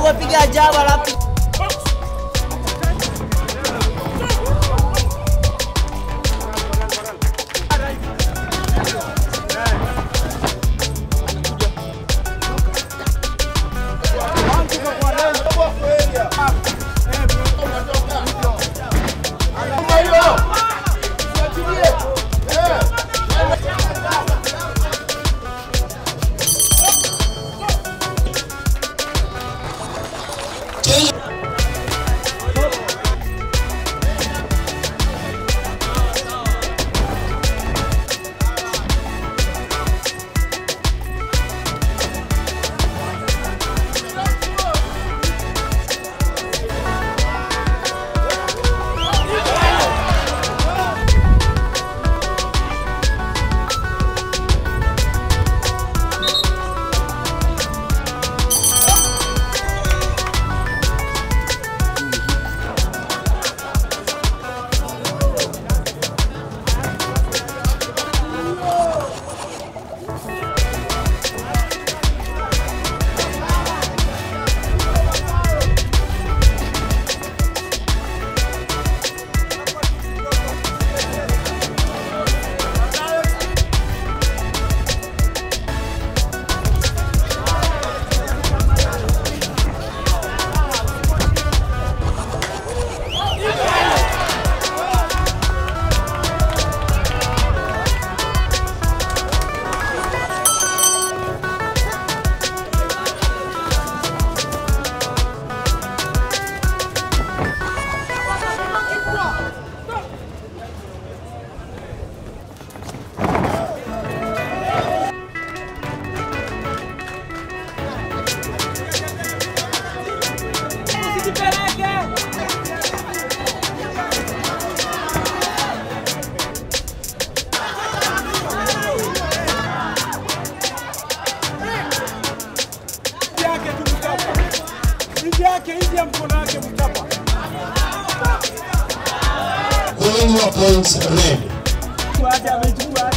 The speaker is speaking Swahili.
vou piga a diaba lá. Yake nje ya mkono wake Mkapa. Calling your points. Tuache amechukua